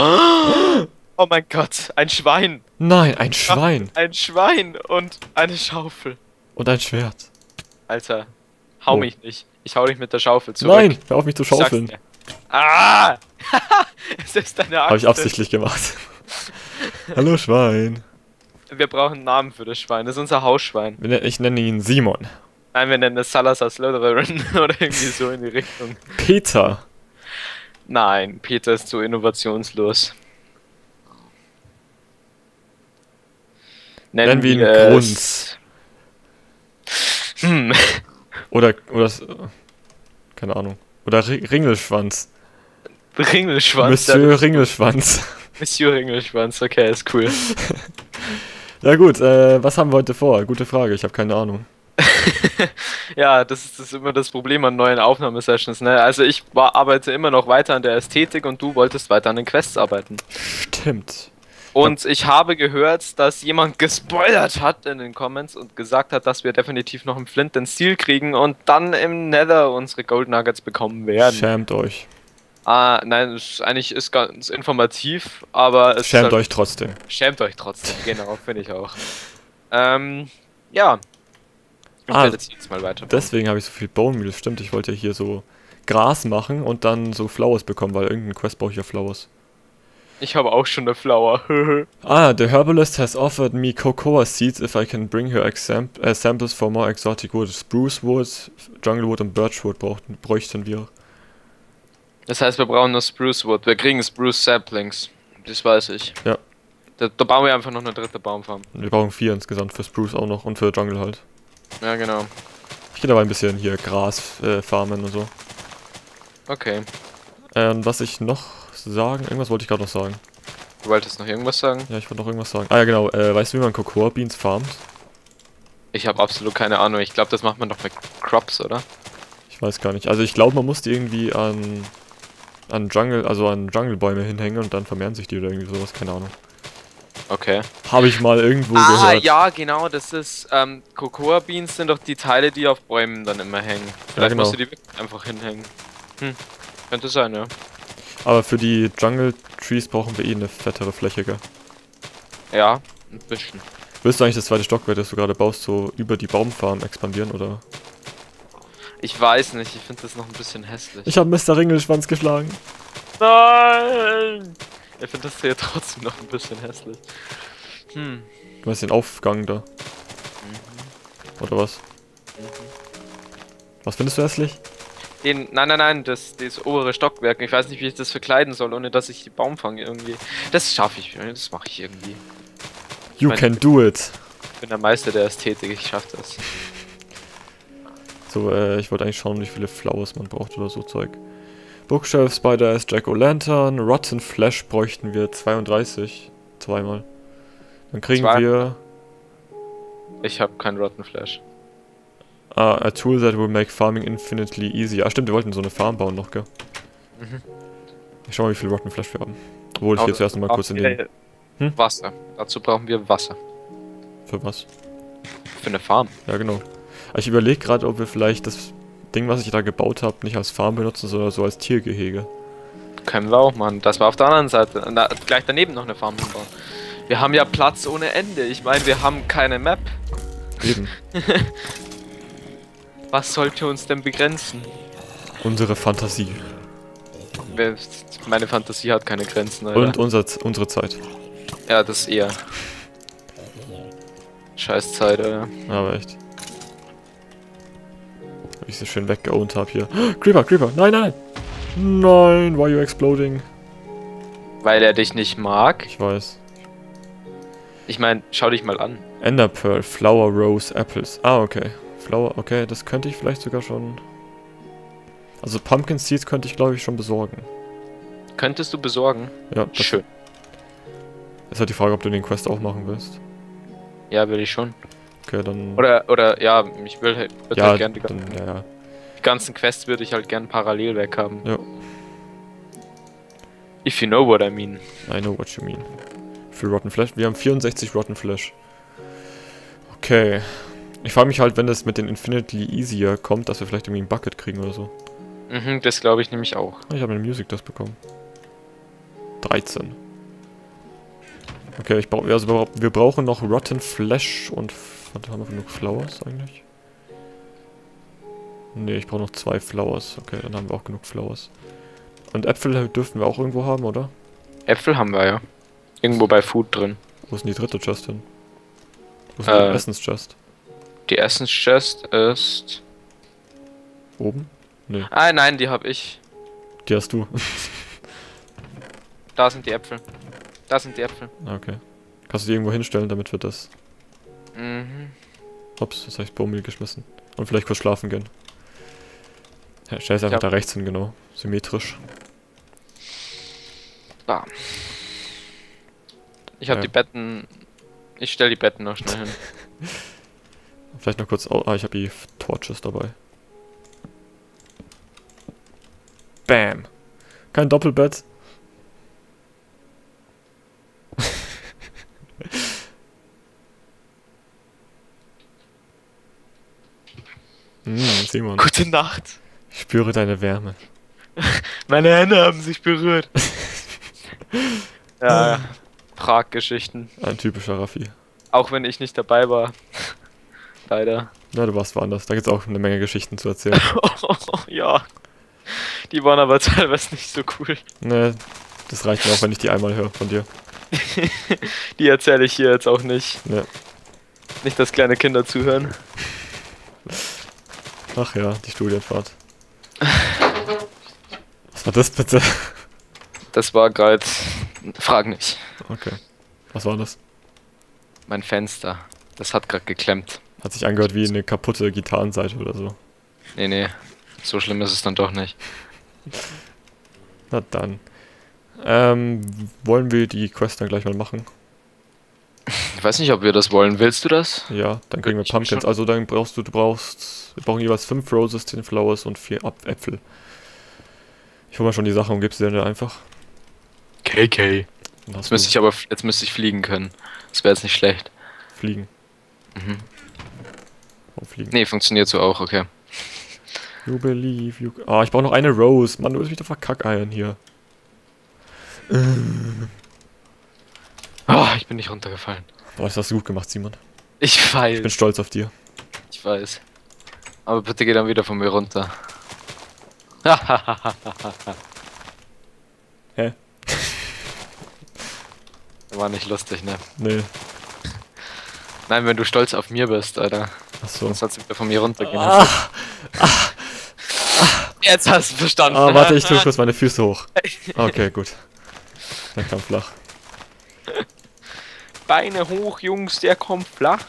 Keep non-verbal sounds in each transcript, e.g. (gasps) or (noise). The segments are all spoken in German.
Oh mein Gott, ein Schwein. Nein, ein Schwein. Ein Schwein und eine Schaufel. Und ein Schwert. Alter, hau Oh. mich nicht. Ich hau dich mit der Schaufel zurück. Nein, hör auf mich zu schaufeln. Ah! (laughs) es ist deine Axt. Habe ich absichtlich gemacht. Hallo Schwein. Wir brauchen einen Namen für das Schwein. Das ist unser Hausschwein. Ne- Ich nenne ihn Simon. Nein, wir nennen es Salazar Slytherin (laughs) oder irgendwie so in die Richtung. Peter. Nein, Peter ist zu innovationslos. Nennen wir ihn es- Grunz. Hm. (laughs) Oder, oder, keine Ahnung. Oder Ri- Ringelschwanz. Ringelschwanz. Monsieur Ringelschwanz. Monsieur Ringelschwanz, okay, ist cool. (laughs) Ja gut, äh, was haben wir heute vor? Gute Frage, ich habe keine Ahnung. (laughs) Ja, das ist, das ist immer das Problem an neuen Aufnahmesessions, ne? Also ich war, arbeite immer noch weiter an der Ästhetik und du wolltest weiter an den Quests arbeiten. Stimmt. Und ich habe gehört, dass jemand gespoilert hat in den Comments und gesagt hat, dass wir definitiv noch im Flint den Stil kriegen und dann im Nether unsere Gold Nuggets bekommen werden. Schämt euch. Ah, nein, eigentlich ist ganz informativ, aber es Schämt ist halt- euch trotzdem. Schämt euch trotzdem, genau, finde ich auch. Ähm, ja. Ah, jetzt mal weiter. Deswegen habe ich so viel Bone Meal. Stimmt, ich wollte ja hier so Gras machen und dann so Flowers bekommen, weil irgendein Quest brauche ich ja Flowers. Ich habe auch schon eine Flower. (laughs) Ah, the herbalist has offered me cocoa seeds if I can bring her exam äh, samples for more exotic wood. Spruce wood, jungle wood und birch wood brauchten, bräuchten wir. das heißt, wir brauchen nur Spruce Wood. Wir kriegen Spruce Saplings. Das weiß ich. Ja. Da, da bauen wir einfach noch eine dritte Baumfarm. Wir brauchen vier insgesamt für Spruce auch noch und für Jungle halt. Ja, genau. Ich gehe dabei ein bisschen hier Gras äh, farmen und so. Okay. Ähm, was ich noch sagen, irgendwas wollte ich gerade noch sagen. Du wolltest noch irgendwas sagen? Ja, ich wollte noch irgendwas sagen. Ah ja genau, äh, weißt du wie man Cocoa Beans farmt? Ich habe absolut keine Ahnung. Ich glaube, das macht man doch mit Crops, oder? Ich weiß gar nicht. Also ich glaube, man muss die irgendwie an an Jungle, also an Junglebäume hinhängen und dann vermehren sich die oder irgendwie sowas, keine Ahnung. Okay. Habe ich mal irgendwo Ah, gehört. ja, genau. Das ist, ähm, Cocoa Beans sind doch die Teile, die auf Bäumen dann immer hängen. Vielleicht genau. musst du die einfach hinhängen. Hm. Könnte sein, ja. Aber für die Jungle Trees brauchen wir eh eine fettere Fläche, gell? Ja, ein bisschen. Willst du eigentlich das zweite Stockwerk, das du gerade baust, so über die Baumfarm expandieren oder? Ich weiß nicht, ich finde das noch ein bisschen hässlich. Ich habe Mr. Ringelschwanz geschlagen. Nein! Ich finde das hier trotzdem noch ein bisschen hässlich. Hm. Du hast den Aufgang da. Oder was? Was findest du hässlich? Den, nein, nein, nein, das, das obere Stockwerk. Ich weiß nicht, wie ich das verkleiden soll, ohne dass ich die Baumfang irgendwie. Das schaffe ich, das mache ich irgendwie. You mein- can do it. Ich bin der Meister der Ästhetik, ich schaffe das. So, äh, ich wollte eigentlich schauen, wie viele Flowers man braucht oder so Zeug. Bookshelf, Spider S, Jack-O-Lantern, Rotten Flash bräuchten wir 32. Zweimal. Dann kriegen Zwei- wir Ich habe keinen Rotten Flash. ah, a tool that will make farming infinitely easy. Ah, stimmt, wir wollten so eine Farm bauen noch, gell? Mhm. Ich schau mal, wie viel Rotten Flash wir haben. Obwohl ich Aber jetzt erst mal kurz in den... Hm? Wasser. Dazu brauchen wir Wasser. Für was? Für eine Farm. Ja, genau. Aber Ich überlege gerade, ob wir vielleicht das Ding, was ich da gebaut habe, nicht als Farm benutzen, sondern so als Tiergehege. Können wir auch machen. Das war auf der anderen Seite. Na, gleich daneben noch eine Farm hinbauen. Wir haben ja Platz ohne Ende. Ich meine, wir haben keine Map. Eben. (laughs) Was sollte uns denn begrenzen? Unsere Fantasie. Meine Fantasie hat keine Grenzen, Alter. Und unser, unsere Zeit. Ja, das eher. Scheiß Zeit, Alter. Aber echt. Ich so schön weggeowned habe hier. (gasps) Creeper, Creeper. Nein, nein. Nein, why are you exploding? Weil er dich nicht mag. Ich weiß. Ich meine, schau dich mal an. Ender Pearl, Flower, Rose, Apples. Ah, okay. Flower, okay, das könnte ich vielleicht sogar schon... Also Pumpkin Seeds könnte ich glaube ich schon besorgen. Könntest du besorgen? Ja, das Schön. ist halt die Frage, ob du den Quest auch machen willst. Ja, will ich schon. Okay, dann... Oder, oder, ja, ich will halt, ja, halt gern die, dann, ja, ja. die ganzen Quests würde ich halt gern parallel weg haben. Ja. If you know what I mean. I know what you mean. Für Rotten Flash. Wir haben 64 Rotten Flash. Okay. Ich frage mich halt, wenn das mit den Infinitely Easier kommt, dass wir vielleicht irgendwie ein Bucket kriegen oder so. Mhm, das glaube ich nämlich auch. Ich habe eine Music das bekommen. 13. Okay, ich brauche also wir, brauchen noch Rotten Flesh und haben wir genug Flowers eigentlich? Ne, ich brauche noch zwei Flowers. Okay, dann haben wir auch genug Flowers. Und Äpfel dürften wir auch irgendwo haben, oder? Äpfel haben wir ja. Irgendwo bei Food drin. Wo ist denn die dritte Chest hin? Wo ist Äh. denn die Essenschest? Die Essenschest ist. Oben? Ne, Ah, nein, die hab ich. die hast du. Da sind die Äpfel. Da sind die Äpfel. Ah, okay. Kannst du die irgendwo hinstellen, damit wir das... Mhm. Ups, das habe ich Baumel geschmissen. Und vielleicht kurz schlafen gehen. Ja, stell es einfach da rechts hin, genau. Symmetrisch. Da. Ich hab Ja. die Betten. Ich stell die Betten noch schnell hin. (laughs) Vielleicht noch kurz... au- Ah, ich habe die Torches dabei. Bam. Kein Doppelbett. Hm, Simon, Gute Nacht. ich spüre deine Wärme. (laughs) Meine Hände haben sich berührt. (laughs) ja, Prag-Geschichten. Ein typischer Raffi. Auch wenn ich nicht dabei war. (laughs) Leider. Na, du warst woanders. Da gibt's auch eine Menge Geschichten zu erzählen. ja. Die waren aber teilweise nicht so cool. ne, das reicht mir auch, wenn ich die einmal höre von dir. Die erzähle ich hier jetzt auch nicht. Ne. Nicht, dass kleine Kinder zuhören. Ach ja, die Studienfahrt. Was war das bitte? Das war gerade. Frag nicht. Okay. Was war das? Mein Fenster. Das hat gerade geklemmt. Hat sich angehört wie eine kaputte Gitarrenseite oder so. Nee, nee. So schlimm ist es dann doch nicht. Na dann. Ähm, wollen wir die Quest dann gleich mal machen? Ich weiß nicht, ob wir das wollen. Willst du das? Ja, dann kriegen wir Ich Pumpkins. Also dann brauchst du, du brauchst, wir brauchen jeweils 5 Roses, 10 Flowers und 4 Äpfel. Ich hol mal schon die Sache und gib sie dir einfach. KK. Jetzt müsste ich aber jetzt müsste ich fliegen können. Das wäre jetzt nicht schlecht. fliegen. Mhm. Oh, fliegen. Nee, funktioniert so auch, okay. You believe you... Ah, ich brauche noch eine Rose. Mann, du bist wieder verkackeiern hier. (laughs) Oh, ich bin nicht runtergefallen. Boah, das hast du gut gemacht, Simon. Ich Ich bin weiß. stolz auf dir. Ich weiß. Aber bitte geh dann wieder von mir runter. (laughs) Hä? War nicht lustig, ne? Nee. Nein, wenn du stolz auf mir bist, Alter. Achso. Sonst sollst du wieder von mir runtergehen. Ah, Jetzt hast du verstanden. ah, warte, ich tue (laughs) kurz meine Füße hoch. (laughs) Okay, gut. Der kam flach. Beine hoch, Jungs, der kommt flach.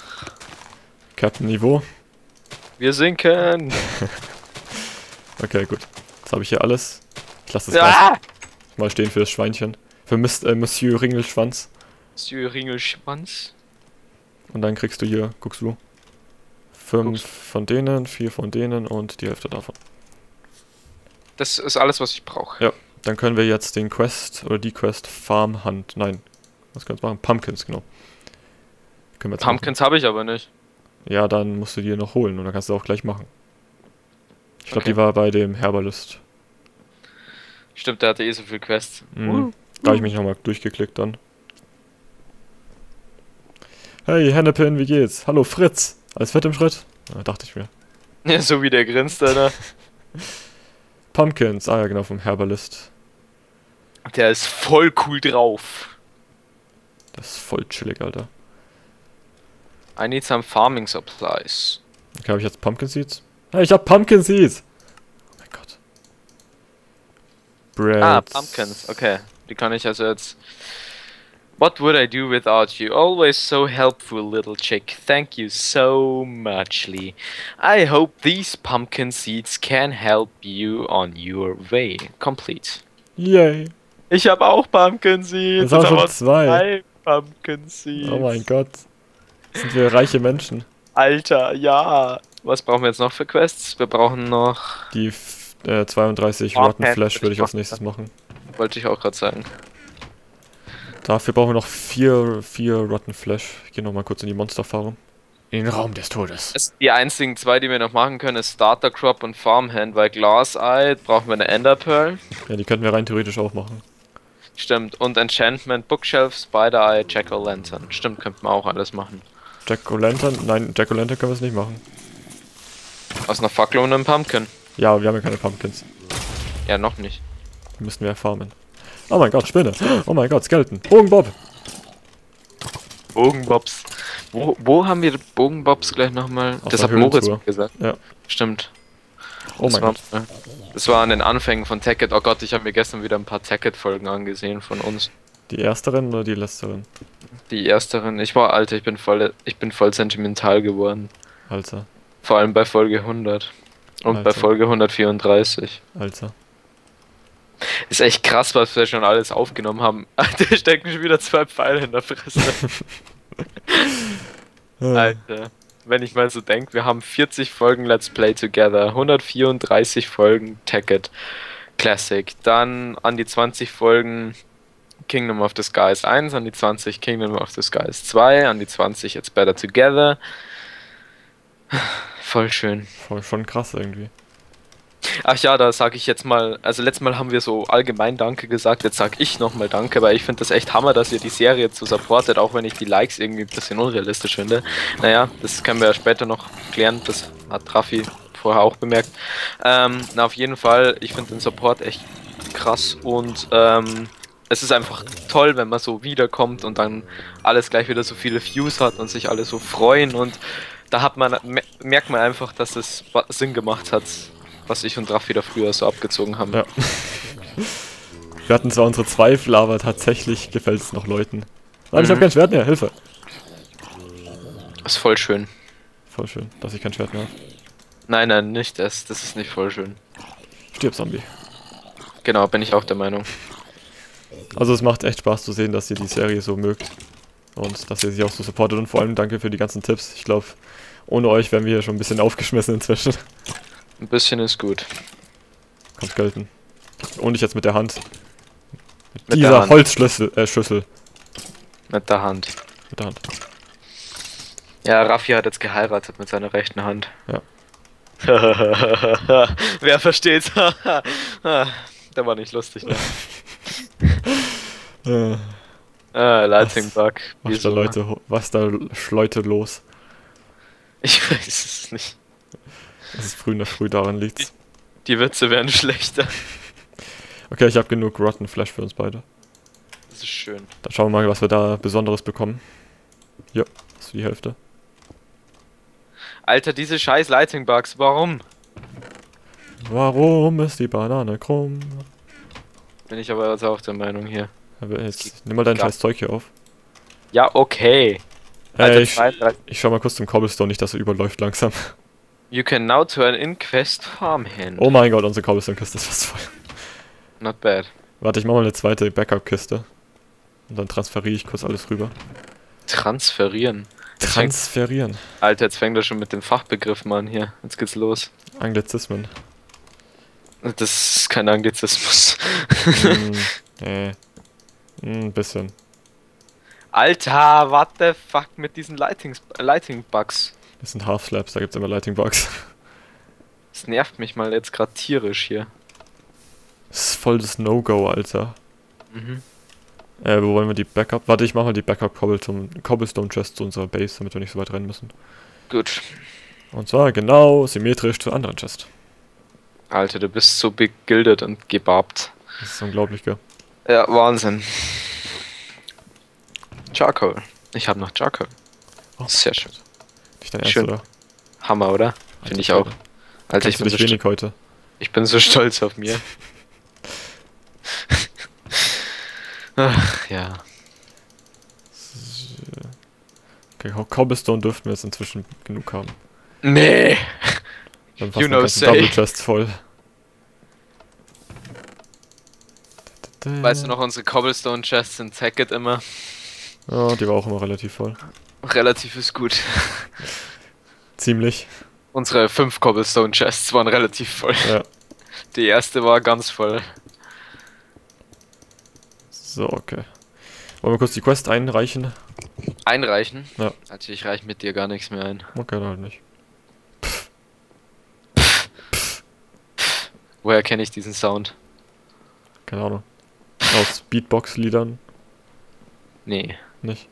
Captain Niveau. Wir sinken. (laughs) Okay, gut. Jetzt habe ich hier alles. Ich lasse das Gas Ah! mal stehen für das Schweinchen. Für Mist, äh, Monsieur Ringelschwanz. Monsieur Ringelschwanz. Und dann kriegst du hier, guckst du, fünf Guckst. von denen, vier von denen und die Hälfte davon. Das ist alles, was ich brauche. Dann können wir jetzt den Quest oder die Quest Farm Hunt. Nein. Was können wir machen? Pumpkins, genau. Pumpkins habe ich aber nicht. Ja, dann musst du die noch holen und dann kannst du auch gleich machen. Ich glaube, Okay. die war bei dem Herbalist. Stimmt, der hatte eh so viel Quests. Mhm. Da habe ich mich nochmal durchgeklickt dann. Hey, Hennepin, wie geht's? Hallo, Fritz. Alles fett im Schritt? Ja, dachte ich mir. (laughs) Ja, so wie der grinst, Alter. (laughs) Pumpkins, ah ja, genau, vom Herbalist. Der ist voll cool drauf. Das ist voll chillig, Alter. I need some farming supplies. Okay, habe ich jetzt Pumpkin Seeds? Hey, ich hab Pumpkin Seeds! Oh mein Gott. Bread. Ah, Pumpkins, okay. Die kann ich also jetzt. What would I do without you? Always so helpful, little chick. Thank you so muchly. I hope these pumpkin seeds can help you on your way. Complete. Yay. Ich habe auch Pumpkin Seeds. Das haben aber schon zwei. zwei Pumpkin Seeds. Oh mein Gott. Sind wir reiche Menschen. Alter, ja. Was brauchen wir jetzt noch für Quests? Wir brauchen noch. Die äh, 32 Oh, Rotten Flash würde ich als machen. nächstes machen. Wollte ich auch gerade sagen. Dafür brauchen wir noch vier, vier Rotten Flash. Ich gehe nochmal kurz in die Monsterfarm. In den Raum des Todes. Es, die einzigen zwei, die wir noch machen können, ist Starter Crop und Farmhand, weil Glass Eye brauchen wir eine Ender Pearl. Ja, die könnten wir rein theoretisch auch machen. Stimmt. Und Enchantment, Bookshelf, Spider-Eye, Jack-O-Lantern. Stimmt, könnte man auch alles machen. Jack-O-Lantern? Nein, Jack-O-Lantern können wir es nicht machen. Aus einer Fackel und einem Pumpkin. Ja, wir haben ja keine Pumpkins. Ja, noch nicht. Die müssen wir farmen. Oh mein Gott, Spinne. Oh mein Gott, Skeleton. Bogenbob. Bogenbobs. Wo, wo haben wir Bogenbobs gleich nochmal? Das hat Moritz gesagt. Ja. Stimmt. Oh das mein war, Gott. Das war an den Anfängen von Tacket. Oh Gott, ich habe mir gestern wieder ein paar Tacket-Folgen angesehen von uns. Die ersteren oder die letzteren? Die ersteren. Ich war alter, ich bin voll, ich bin voll sentimental geworden. Alter, Vor allem bei Folge 100. Und bei Alter. Folge 134. Alter. Ist echt krass, was wir schon alles aufgenommen haben. (laughs) Alter, stecken schon wieder zwei Pfeile in der Fresse. (laughs) Alter. Wenn ich mal so denke, wir haben 40 Folgen Let's Play Together, 134 Folgen Tacket Classic, dann an die 20 Folgen Kingdom of the Skies 1, an die 20 Kingdom of the Skies 2, an die 20 It's Better Together. Voll schön. voll, schon krass irgendwie. Ach ja, da sage ich jetzt mal, also letztes Mal haben wir so allgemein Danke gesagt, jetzt sag ich nochmal Danke, weil ich finde das echt Hammer, dass ihr die Serie jetzt so supportet, auch wenn ich die Likes irgendwie ein bisschen unrealistisch finde. Naja, das können wir ja später noch klären, das hat Raffi vorher auch bemerkt. Ähm, na, auf jeden Fall, ich finde den Support echt krass und ähm, es ist einfach toll, wenn man so wiederkommt und dann alles gleich wieder so viele Views hat und sich alle so freuen und da hat man, me- merkt man einfach, dass es Sinn gemacht hat, was ich und Raffi da früher so abgezogen haben. Ja. (laughs) Wir hatten zwar unsere Zweifel, aber tatsächlich gefällt es noch Leuten. Nein, ich Mhm. habe kein Schwert mehr, Hilfe. Ist voll schön. Voll schön, dass ich kein Schwert mehr habe. Nein, nein, nicht das. Das ist nicht voll schön. Stirb, Zombie. Genau, bin ich auch der Meinung. Also es macht echt Spaß zu sehen, dass ihr die Serie so mögt. Und dass ihr sie auch so supportet. Und vor allem danke für die ganzen Tipps. Ich glaube, ohne euch wären wir hier schon ein bisschen aufgeschmissen inzwischen. Ein bisschen ist gut. Kommt gelten. Und ich jetzt mit der Hand. Mit, Mit dieser. Holzschlüssel, äh, Schüssel. Mit der Hand. Mit der Hand. Ja, Raffi hat jetzt geheiratet mit seiner rechten Hand. Ja. (laughs) Wer versteht's? (laughs) der war nicht lustig, ne? (laughs) Äh, Ah, Lighting Bug. was Wieso? da Leute, was da Leute los? Ich weiß es nicht. Es ist früh in der Früh, daran liegt's. Die Witze werden (laughs) schlechter. Okay, ich habe genug Rotten Flash für uns beide. Das ist schön. Dann schauen wir mal, was wir da Besonderes bekommen. Ja, das ist die Hälfte. Alter, diese scheiß Lighting Bugs, warum? Warum ist die Banane krumm? Bin ich aber jetzt auch der Meinung hier. Aber jetzt, nimm mal dein scheiß Zeug hier auf. Ja, okay. Alter, Äh, ich, 32 ich schau mal kurz zum Cobblestone, nicht, dass er überläuft langsam. You can now turn in Quest Farmhand. Oh mein Gott, unsere Cobblestone-Kiste ist fast voll. Not bad. Warte, ich mach mal eine zweite Backup-Kiste. Und dann transferiere ich kurz alles rüber. Transferieren. Transferieren. Alter, jetzt fängt er schon mit dem Fachbegriff an hier. Jetzt geht's los. Anglizismen. Das ist kein Anglizismus. hm, (laughs) nee. Hm, Ein bisschen. Alter, what the fuck mit diesen Lightings, Lighting Bugs? Das sind Half-Slaps, da gibt's immer Lighting Bugs. Das nervt mich mal jetzt gerade tierisch hier. Das ist voll das No-Go, Alter. Mhm. Äh, wo wollen wir die Backup? Warte, ich mach mal die Backup Cobblestone Chest zu unserer Base, damit wir nicht so weit rennen müssen. Gut. Und zwar genau symmetrisch zur anderen Chest. Alter, du bist so begildet und gebarbt. Das ist unglaublich, gell? Ja, Wahnsinn. Charcoal. Ich habe noch Charcoal. Oh, Sehr schön. Dein Ernst, Schön. oder? Hammer, oder? Finde ich auch. Alter, ich bin, so wenig heute. ich bin so (laughs) stolz auf mir. Ach, ja. Okay, Co- Cobblestone dürften wir jetzt inzwischen genug haben. Nee. Dann You know, say. Double Chest voll. Weißt du noch, unsere Cobblestone Chests in Tacket immer? Ja, die war auch immer relativ voll. Relativ ist gut. Ziemlich. Unsere fünf Cobblestone Chests waren relativ voll. Ja. (laughs) Die erste war ganz voll. So, okay. Wollen wir kurz die Quest einreichen? Einreichen? Ja. Also ich reich mit dir gar nichts mehr ein. Okay, dann halt nicht. (laughs) Woher kenne ich diesen Sound? Keine Ahnung. Aus Beatbox-Liedern? Nee, Nicht?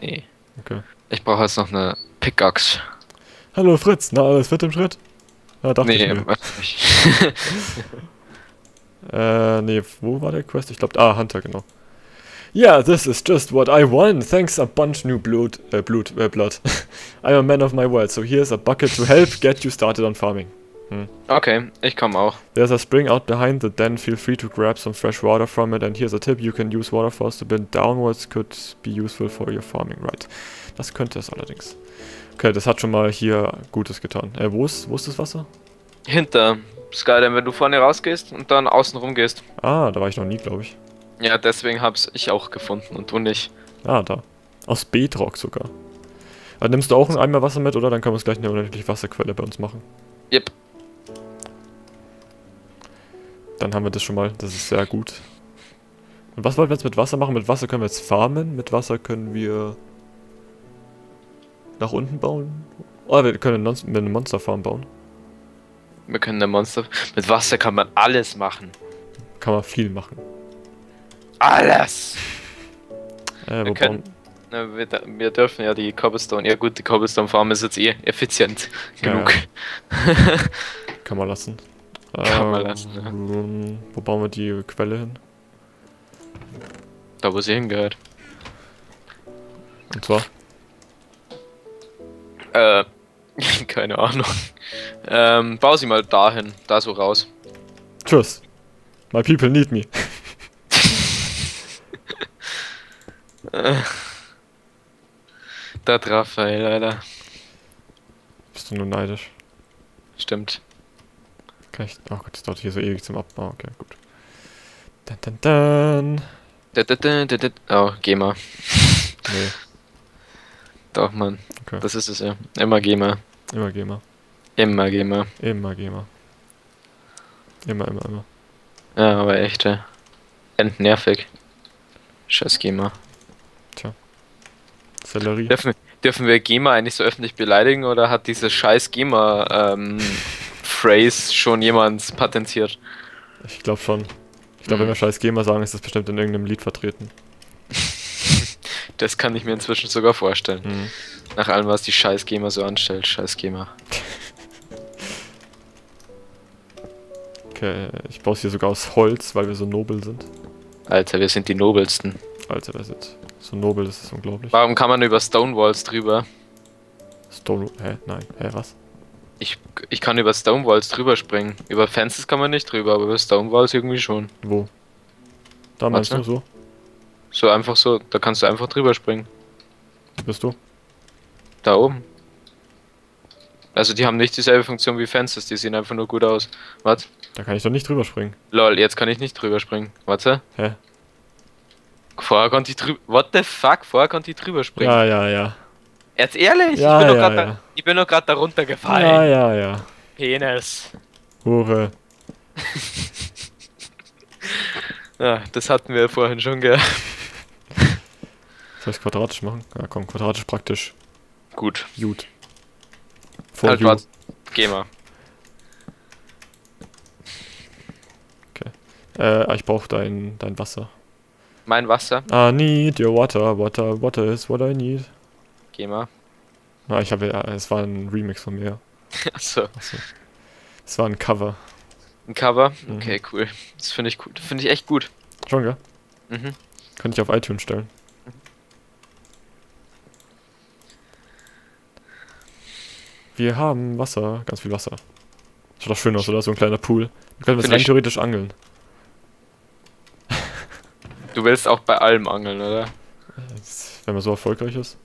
nee. Okay. Ich brauche jetzt noch eine Pickaxe. Hallo Fritz, na alles fit im Schritt? Ja, dachte Nee, ich mir. nicht. (laughs) Äh, nee, wo war der Quest? Ich glaube, ah, Hunter, genau. Yeah, this is just what I want. Thanks a bunch new blood, äh, Blut, äh, blood. (laughs) I'm a man of my word, so here's a bucket to help get you started on farming. okay, ich komme auch. There's a spring out behind the den. Feel free to grab some fresh water from it. And here's a tip: you can use waterfalls to bend downwards. Could be useful for your farming, right? Das könnte es allerdings. Okay, das hat schon mal hier Gutes getan. Äh, wo ist, wo ist das Wasser? Hinter Skyrim, wenn du vorne rausgehst und dann außen rum gehst. Ah, da war ich noch nie, glaube ich. Ja, deswegen hab's ich auch gefunden und du nicht. Ah, da. Aus Bedrock sogar. Aber nimmst du auch einen Eimer Wasser mit, oder? Dann können wir uns gleich eine unendliche Wasserquelle bei uns machen. Yep. Dann haben wir das schon mal. Das ist sehr gut. Und was wollten wir jetzt mit Wasser machen? Mit Wasser können wir jetzt farmen. Mit Wasser können wir nach unten bauen. Oder wir können eine Mon- eine Monsterfarm bauen. Wir können der Monster. Mit Wasser kann man alles machen. Kann man viel machen. Alles! Äh, Wir können. Na, wir, wir dürfen ja die Cobblestone. Ja, gut, die Cobblestone Farm ist jetzt eh effizient Ja, genug. (laughs) Kann man lassen. Kann man Ähm, lassen, ja. Wo bauen wir die Quelle hin? Da, wo sie hingehört. Und zwar? Äh, (laughs) keine Ahnung. Ähm, bau sie mal dahin, da so raus. Tschüss. My people need me. (laughs) Da Raphael, Alter. Bist du nur neidisch? Stimmt. Kann ich. Oh Gott, das dauert hier so ewig zum Abbau. Okay, gut. Dann, dann, dann. Da, da, da, da, da. Oh, GEMA. Nee, Doch, Mann. Okay. Das ist es ja. Immer GEMA. immer GEMA. Immer GEMA. Immer GEMA. Immer, immer, immer. Ja, aber echt, ja. Endnervig. Scheiß GEMA. Sellerie. Dürfen, dürfen wir GEMA eigentlich so öffentlich beleidigen oder hat diese scheiß GEMA ähm, (laughs) Phrase schon jemand patentiert? Ich glaube schon. Ich glaube, wenn Mhm. wir scheiß GEMA sagen, ist das bestimmt in irgendeinem Lied vertreten. Das kann ich mir inzwischen sogar vorstellen. Mhm. Nach allem, was die scheiß GEMA so anstellt. Scheiß GEMA. Okay, ich baue es hier sogar aus Holz, weil wir so nobel sind. Alter, wir sind die nobelsten. Alter, das ist so nobel, das ist unglaublich. Warum kann man über Stonewalls drüber? Stone. Hä? Nein. Hä, was? Ich, ich kann über Stonewalls drüber springen. Über Fences kann man nicht drüber, aber über Stonewalls irgendwie schon. Wo? Da meinst Warte. du so? So einfach so, da kannst du einfach drüber springen. Bist du? Da oben. Also die haben nicht dieselbe Funktion wie Fences, die sehen einfach nur gut aus. Was? Da kann ich doch nicht drüber springen. Lol, jetzt kann ich nicht drüber springen. Warte. Hä? Vorher konnte ich drüber. What the fuck? Vorher konnte ich drüber springen. Ja, ja, ja. Jetzt ehrlich? Ja, ich bin ja, doch grad ja. Da, ich bin doch gerade da runtergefallen. Ja, ja, ja. Penis. Hure. Ja, (laughs) das hatten wir vorhin schon, gell? Soll ich quadratisch machen? Ja, komm, quadratisch praktisch. Gut. Gut. For halt you. Geh mal. Äh, ich brauche dein, dein Wasser. Mein Wasser. I need your water. Water, water is what I need. Geh mal. Ah, ich habe ja, es war ein Remix von mir. (laughs) Achso. Achso. Es war ein Cover. Ein Cover. Mhm. Okay, cool. Das finde ich gut. Finde ich echt gut. Schon, gell? Mhm. Könnte ich auf iTunes stellen. Wir haben Wasser, ganz viel Wasser. Schaut doch schön aus, oder? So ein kleiner Pool. Wir können jetzt rein theoretisch angeln. (laughs) Du willst auch bei allem angeln, oder? Jetzt, wenn man so erfolgreich ist.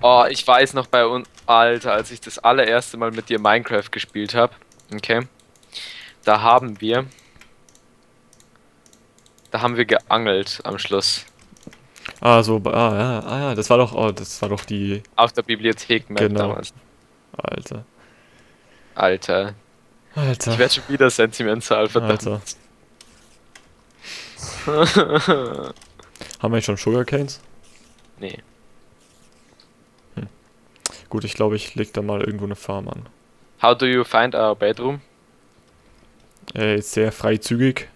Oh, ich weiß noch bei uns, Alter, als ich das allererste Mal mit dir Minecraft gespielt habe, okay, da haben wir, da haben wir geangelt am Schluss Ah, so, ah, ja, ah, ja, das war doch, oh, das war doch die, auf der Bibliothek Map Genau. damals. Alter. Alter, Alter. ich werde schon wieder sentimental, verdammt. Alter. (laughs) Haben wir schon Sugarcanes? nee, Gut, ich glaube, ich leg da mal irgendwo eine Farm an. how do you find our bedroom? Äh, ist sehr freizügig.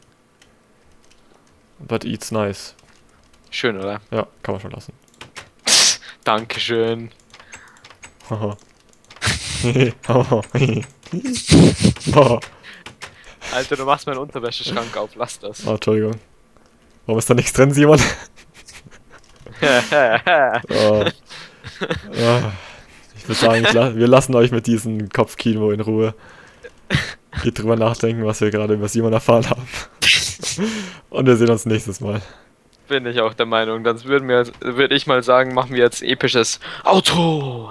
but eats nice. Schön, oder? Ja, kann man schon lassen. Dankeschön. Haha. Boah. (laughs) Alter, du machst meinen Unterwäscheschrank auf, lass das. Oh, Entschuldigung. Warum ist da nichts drin, Simon? (laughs) Oh. Ja. Ich würde sagen, ich la wir lassen euch mit diesem Kopfkino in Ruhe. Geht drüber nachdenken, was wir gerade über Simon erfahren haben. Und wir sehen uns nächstes Mal. Bin ich auch der Meinung. Dann würde ich mal sagen, machen wir jetzt episches Auto.